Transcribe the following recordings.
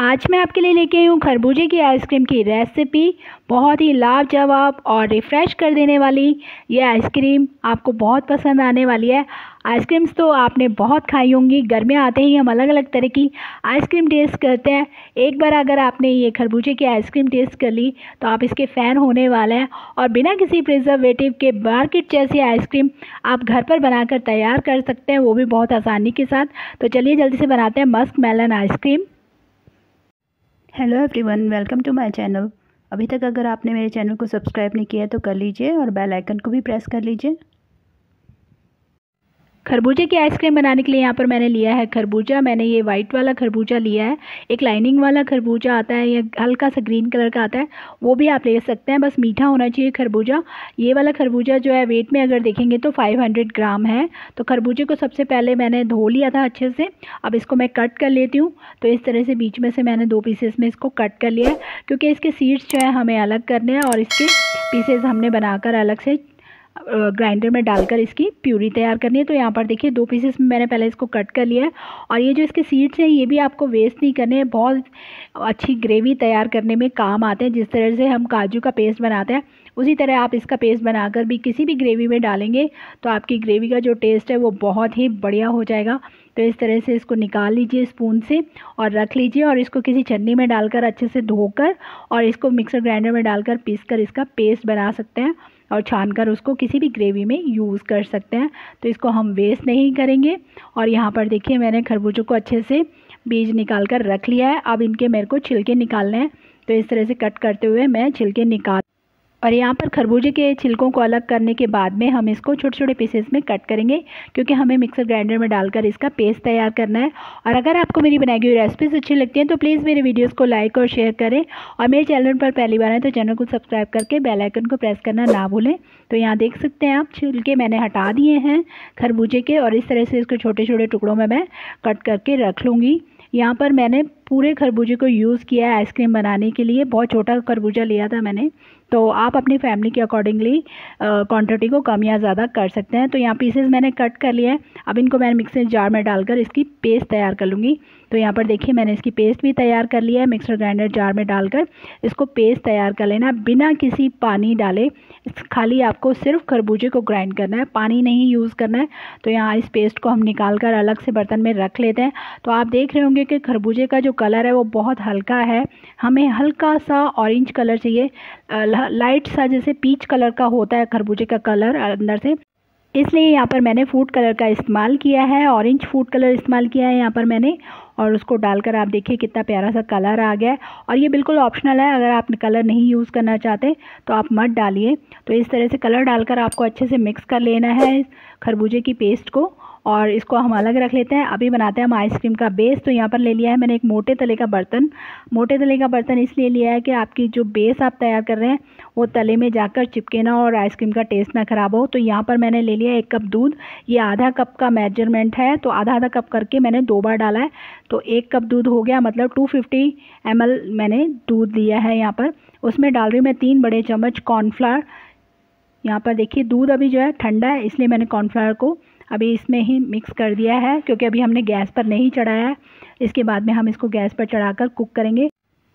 आज मैं आपके लिए लेके आई हूँ खरबूजे की आइसक्रीम की रेसिपी। बहुत ही लाजवाब और रिफ़्रेश कर देने वाली ये आइसक्रीम आपको बहुत पसंद आने वाली है। आइसक्रीम्स तो आपने बहुत खाई होंगी। गर्मियाँ आते ही हम अलग अलग तरह की आइसक्रीम टेस्ट करते हैं। एक बार अगर आपने ये खरबूजे की आइसक्रीम टेस्ट कर ली तो आप इसके फ़ैन होने वाले हैं और बिना किसी प्रिजर्वेटिव के मार्केट जैसी आइसक्रीम आप घर पर बनाकर तैयार कर सकते हैं। वो भी बहुत आसानी के साथ। तो चलिए जल्दी से बनाते हैं muskmelon ice cream. Hello everyone welcome to my channel अभी तक अगर आपने मेरे चैनल को सब्सक्राइब नहीं किया है तो कर लीजिए और बेल आइकन को भी प्रेस कर लीजिए। खरबूजे की आइसक्रीम बनाने के लिए यहाँ पर मैंने लिया है खरबूजा। मैंने ये वाइट वाला खरबूजा लिया है। एक लाइनिंग वाला खरबूजा आता है, या हल्का सा ग्रीन कलर का आता है, वो भी आप ले सकते हैं। बस मीठा होना चाहिए खरबूजा। ये वाला खरबूजा जो है वेट में अगर देखेंगे तो 500 ग्राम है। तो खरबूजे को सबसे पहले मैंने धो लिया था अच्छे से। अब इसको मैं कट कर लेती हूँ। तो इस तरह से बीच में से मैंने दो पीसेस में इसको कट कर लिया है। क्योंकि इसके सीड्स जो है, हमें अलग करने हैं और इसके पीसेज हमने बनाकर अलग से ग्राइंडर में डालकर इसकी प्यूरी तैयार करनी है। तो यहाँ पर देखिए, दो पीसेस में मैंने पहले इसको कट कर लिया है। और ये जो इसके सीड्स हैं, ये भी आपको वेस्ट नहीं करने हैं। बहुत अच्छी ग्रेवी तैयार करने में काम आते हैं। जिस तरह से हम काजू का पेस्ट बनाते हैं, उसी तरह आप इसका पेस्ट बनाकर भी किसी भी ग्रेवी में डालेंगे तो आपकी ग्रेवी का जो टेस्ट है, वो बहुत ही बढ़िया हो जाएगा। तो इस तरह से इसको निकाल लीजिए स्पून से और रख लीजिए और इसको किसी छन्नी में डालकर अच्छे से धोकर और इसको मिक्सर ग्राइंडर में डालकर पीस कर इसका पेस्ट बना सकते हैं। और छान कर उसको किसी भी ग्रेवी में यूज़ कर सकते हैं। तो इसको हम वेस्ट नहीं करेंगे। और यहाँ पर देखिए मैंने खरबूजों को अच्छे से बीज निकाल कर रख लिया है। अब इनके मेरे को छिलके निकालने हैं। तो इस तरह से कट करते हुए मैं छिलके निकाल और यहाँ पर खरबूजे के छिलकों को अलग करने के बाद में हम इसको छोटे छोटे पीसेस में कट करेंगे, क्योंकि हमें मिक्सर ग्राइंडर में डालकर इसका पेस्ट तैयार करना है। और अगर आपको मेरी बनाई गई रेसिपीज़ अच्छी लगती हैं तो प्लीज़ मेरे वीडियोज़ को लाइक और शेयर करें। और मेरे चैनल पर पहली बार है तो चैनल को सब्सक्राइब करके बेलाइकन को प्रेस करना ना भूलें। तो यहाँ देख सकते हैं आप, छिलके मैंने हटा दिए हैं खरबूजे के, और इस तरह से इसको छोटे छोटे टुकड़ों में मैं कट करके रख लूँगी। यहाँ पर मैंने पूरे खरबूजे को यूज़ किया है आइसक्रीम बनाने के लिए। बहुत छोटा खरबूजा लिया था मैंने। तो आप अपनी फैमिली के अकॉर्डिंगली क्वांटिटी को कम या ज़्यादा कर सकते हैं। तो यहाँ पीसेज मैंने कट कर लिए हैं। अब इनको मैं मिक्सर जार में डालकर इसकी पेस्ट तैयार कर लूँगी। तो यहाँ पर देखिए, मैंने इसकी पेस्ट भी तैयार कर लिया है मिक्सर ग्राइंडर जार में डालकर। इसको पेस्ट तैयार कर लेना, बिना किसी पानी डाले। खाली आपको सिर्फ़ खरबूजे को ग्राइंड करना है, पानी नहीं यूज़ करना है। तो यहाँ इस पेस्ट को हम निकाल कर अलग से बर्तन में रख लेते हैं। तो आप देख रहे होंगे कि खरबूजे का जो कलर है, वो बहुत हल्का है। हमें हल्का सा ऑरेंज कलर चाहिए। लाइट सा जैसे पीच कलर का होता है खरबूजे का कलर अंदर से। इसलिए यहाँ पर मैंने फ़ूड कलर का इस्तेमाल किया है ऑरेंज फ़ूड कलर इस्तेमाल किया है यहाँ पर मैंने। और उसको डालकर आप देखिए कितना प्यारा सा कलर आ गया है। और ये बिल्कुल ऑप्शनल है, अगर आप कलर नहीं यूज़ करना चाहते तो आप मत डालिए। तो इस तरह से कलर डालकर आपको अच्छे से मिक्स कर लेना है खरबूजे की पेस्ट को। और इसको हम अलग रख लेते हैं। अभी बनाते हैं हम आइसक्रीम का बेस तो यहाँ पर ले लिया है मैंने एक मोटे तले का बर्तन। मोटे तले का बर्तन इसलिए लिया है कि आपकी जो बेस आप तैयार कर रहे हैं, वो तले में जाकर चिपके ना और आइसक्रीम का टेस्ट ना ख़राब हो। तो यहाँ पर मैंने ले लिया एक कप दूध। ये आधा कप का मेज़रमेंट है। तो आधा आधा कप करके मैंने दो बार डाला है। तो एक कप दूध हो गया मतलब टू फिफ्टी मैंने दूध लिया है यहाँ पर। उसमें डाल रही हूँ मैं तीन बड़े चम्मच कॉर्नफ्लावर यहाँ पर देखिए, दूध अभी जो है ठंडा है, इसलिए मैंने कॉर्नफ्लावर को अभी इसमें ही मिक्स कर दिया है, क्योंकि अभी हमने गैस पर नहीं चढ़ाया है। इसके बाद में हम इसको गैस पर चढ़ाकर कुक करेंगे।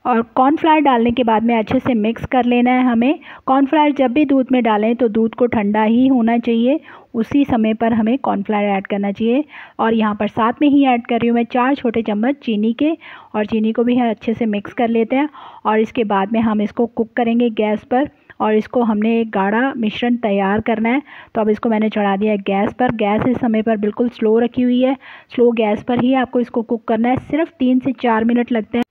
और कॉर्नफ्लावर डालने के बाद में अच्छे से मिक्स कर लेना है हमें। कॉर्नफ्लावर जब भी दूध में डालें तो दूध को ठंडा ही होना चाहिए। उसी समय पर हमें कॉर्नफ्लावर ऐड करना चाहिए। और यहाँ पर साथ में ही ऐड कर रही हूँ मैं चार छोटे चम्मच चीनी के। और चीनी को भी अच्छे से मिक्स कर लेते हैं। और इसके बाद में हम इसको कुक करेंगे गैस पर। और इसको हमने एक गाढ़ा मिश्रण तैयार करना है। तो अब इसको मैंने चढ़ा दिया है गैस पर। गैस इस समय पर बिल्कुल स्लो रखी हुई है। स्लो गैस पर ही आपको इसको कुक करना है। सिर्फ़ तीन से चार मिनट लगते हैं।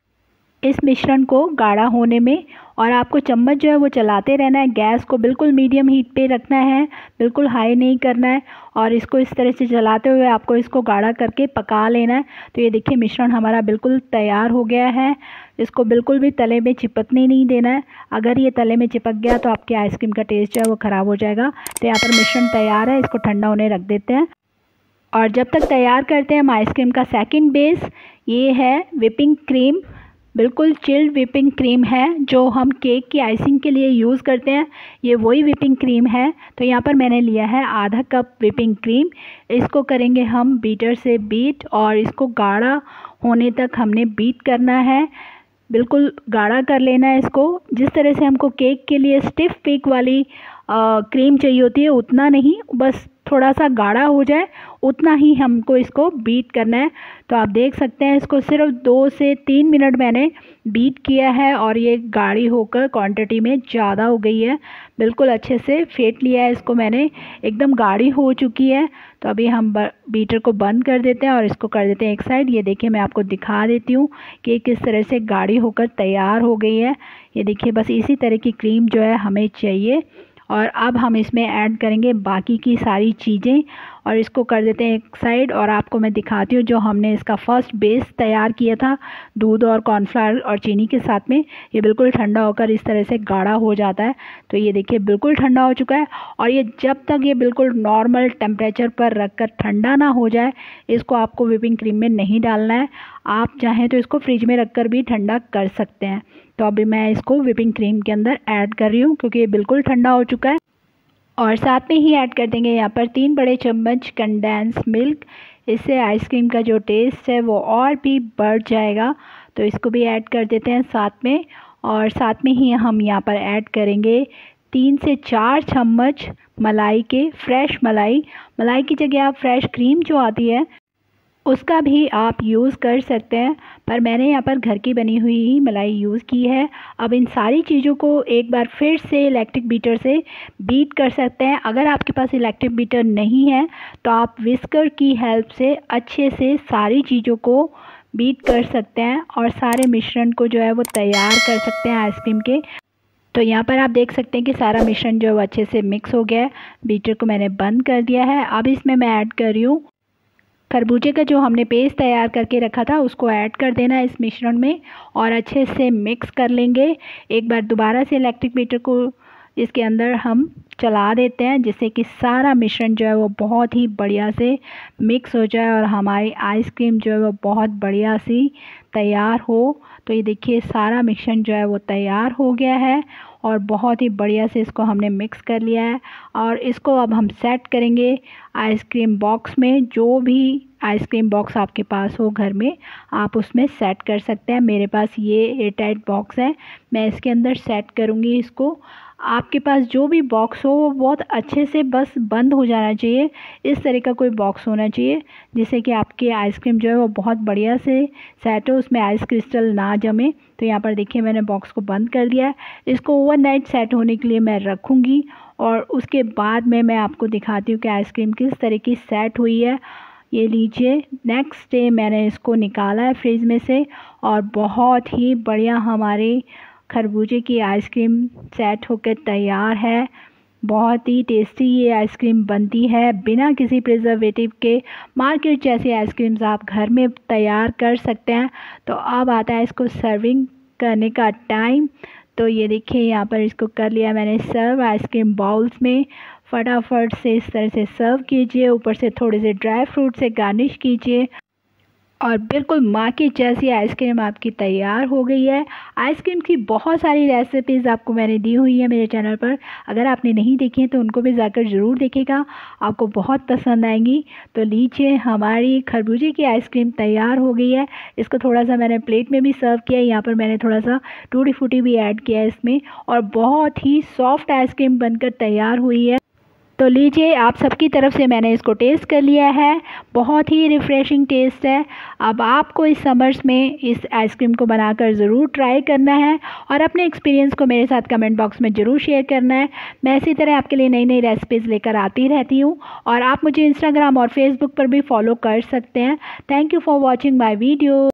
इस मिश्रण को गाढ़ा होने में और आपको चम्मच जो है वो चलाते रहना है। गैस को बिल्कुल मीडियम हीट पे रखना है, बिल्कुल हाई नहीं करना है और इसको इस तरह से चलाते हुए आपको इसको गाढ़ा करके पका लेना है। तो ये देखिए मिश्रण हमारा बिल्कुल तैयार हो गया है। इसको बिल्कुल भी तले में चिपकने नहीं देना है। अगर ये तले में चिपक गया तो आपकी आइसक्रीम का टेस्ट जो है वो ख़राब हो जाएगा। तो यहाँ पर मिश्रण तैयार है, इसको ठंडा होने रख देते हैं। और जब तक तैयार करते हैं हम आइसक्रीम का सेकंड बेस, ये है विपिंग क्रीम। बिल्कुल चिल्ड विपिंग क्रीम है जो हम केक की आइसिंग के लिए यूज़ करते हैं। ये वही विपिंग क्रीम है। तो यहाँ पर मैंने लिया है आधा कप विपिंग क्रीम। इसको करेंगे हम बीटर से बीट और इसको गाढ़ा होने तक हमने बीट करना है। बिल्कुल गाढ़ा कर लेना है इसको। जिस तरह से हमको केक के लिए स्टिफ पिक वाली आ, क्रीम चाहिए होती है उतना नहीं बस थोड़ा सा गाढ़ा हो जाए, उतना ही हमको इसको बीट करना है। तो आप देख सकते हैं, इसको सिर्फ़ दो से तीन मिनट मैंने बीट किया है और ये गाढ़ी होकर क्वांटिटी में ज़्यादा हो गई है। बिल्कुल अच्छे से फेंट लिया है इसको मैंने। एकदम गाढ़ी हो चुकी है। तो अभी हम बीटर को बंद कर देते हैं और इसको कर देते हैं एक साइड ये देखिए मैं आपको दिखा देती हूँ कि किस तरह से गाढ़ी होकर तैयार हो गई है। ये देखिए बस इसी तरह की क्रीम जो है हमें चाहिए। और अब हम इसमें ऐड करेंगे बाकी की सारी चीज़ें। और इसको कर देते हैं एक साइड और आपको मैं दिखाती हूँ जो हमने इसका फ़र्स्ट बेस तैयार किया था, दूध और कॉर्नफ्लावर और चीनी के साथ में। ये बिल्कुल ठंडा होकर इस तरह से गाढ़ा हो जाता है। तो ये देखिए बिल्कुल ठंडा हो चुका है और ये जब तक ये बिल्कुल नॉर्मल टेम्परेचर पर रख कर ठंडा ना हो जाए, इसको आपको विपिंग क्रीम में नहीं डालना है। आप चाहें तो इसको फ्रिज में रख कर भी ठंडा कर सकते हैं। तो अभी मैं इसको विपिंग क्रीम के अंदर ऐड कर रही हूँ क्योंकि ये बिल्कुल ठंडा हो चुका है। और साथ में ही ऐड कर देंगे यहाँ पर तीन बड़े चम्मच कंडेंस मिल्क इससे आइसक्रीम का जो टेस्ट है वो और भी बढ़ जाएगा। तो इसको भी ऐड कर देते हैं साथ में। और साथ में ही हम यहाँ पर ऐड करेंगे तीन से चार चम्मच मलाई के फ्रेश मलाई। मलाई की जगह आप फ्रेश क्रीम जो आती है उसका भी आप यूज़ कर सकते हैं, पर मैंने यहाँ पर घर की बनी हुई ही मलाई यूज़ की है। अब इन सारी चीज़ों को एक बार फिर से इलेक्ट्रिक बीटर से बीट कर सकते हैं। अगर आपके पास इलेक्ट्रिक बीटर नहीं है तो आप विस्कर की हेल्प से अच्छे से सारी चीज़ों को बीट कर सकते हैं और सारे मिश्रण को जो है वो तैयार कर सकते हैं आइसक्रीम के। तो यहाँ पर आप देख सकते हैं कि सारा मिश्रण जो है वो अच्छे से मिक्स हो गया है। बीटर को मैंने बंद कर दिया है। अब इसमें मैं ऐड कर रही हूँ खरबूजे का जो हमने पेस्ट तैयार करके रखा था, उसको ऐड कर देना इस मिश्रण में और अच्छे से मिक्स कर लेंगे। एक बार दोबारा से इलेक्ट्रिक मीटर को इसके अंदर हम चला देते हैं, जिससे कि सारा मिश्रण जो है वो बहुत ही बढ़िया से मिक्स हो जाए और हमारी आइसक्रीम जो है वो बहुत बढ़िया सी तैयार हो। तो ये देखिए, सारा मिश्रण जो है वो तैयार हो गया है और बहुत ही बढ़िया से इसको हमने मिक्स कर लिया है। और इसको अब हम सेट करेंगे आइसक्रीम बॉक्स में। जो भी आइसक्रीम बॉक्स आपके पास हो घर में, आप उसमें सेट कर सकते हैं। मेरे पास ये एयर टाइट बॉक्स है। मैं इसके अंदर सेट करूँगी इसको। आपके पास जो भी बॉक्स हो, वो बहुत अच्छे से बस बंद हो जाना चाहिए। इस तरह का कोई बॉक्स होना चाहिए, जिससे कि आपकी आइसक्रीम जो है वो बहुत बढ़िया से सेट हो, उसमें आइस क्रिस्टल ना जमे। तो यहाँ पर देखिए, मैंने बॉक्स को बंद कर दिया है। इसको ओवरनाइट सेट होने के लिए मैं रखूँगी और उसके बाद में मैं आपको दिखाती हूँ कि आइसक्रीम किस तरह की सेट हुई है। ये लीजिए नेक्स्ट डे मैंने इसको निकाला है फ्रिज में से और बहुत ही बढ़िया हमारी खरबूजे की आइसक्रीम सेट होकर तैयार है। बहुत ही टेस्टी ये आइसक्रीम बनती है। बिना किसी प्रिजर्वेटिव के मार्केट जैसी आइसक्रीम्स आप घर में तैयार कर सकते हैं। तो अब आता है इसको सर्विंग करने का टाइम। तो ये देखिए, यहाँ पर इसको कर लिया मैंने सर्व आइसक्रीम बाउल्स में। फटाफट से इस तरह से सर्व कीजिए। ऊपर से थोड़े से ड्राई फ्रूट से गार्निश कीजिए। और बिल्कुल माँ की जैसी आइसक्रीम आपकी तैयार हो गई है। आइसक्रीम की बहुत सारी रेसिपीज़ आपको मैंने दी हुई है मेरे चैनल पर। अगर आपने नहीं देखी है तो उनको भी जाकर ज़रूर देखेगा आपको बहुत पसंद आएँगी। तो लीजिए, हमारी खरबूजे की आइसक्रीम तैयार हो गई है। इसको थोड़ा सा मैंने प्लेट में भी सर्व किया है। यहाँ पर मैंने थोड़ा सा टूटी फूटी भी ऐड किया है इसमें। और बहुत ही सॉफ्ट आइसक्रीम बनकर तैयार हुई है। तो लीजिए, आप सबकी तरफ़ से मैंने इसको टेस्ट कर लिया है। बहुत ही रिफ़्रेशिंग टेस्ट है। अब आपको इस समर्स में इस आइसक्रीम को बनाकर ज़रूर ट्राई करना है और अपने एक्सपीरियंस को मेरे साथ कमेंट बॉक्स में ज़रूर शेयर करना है। मैं इसी तरह आपके लिए नई नई रेसिपीज़ लेकर आती रहती हूँ और आप मुझे इंस्टाग्राम और फेसबुक पर भी फॉलो कर सकते हैं। Thank you for watching my video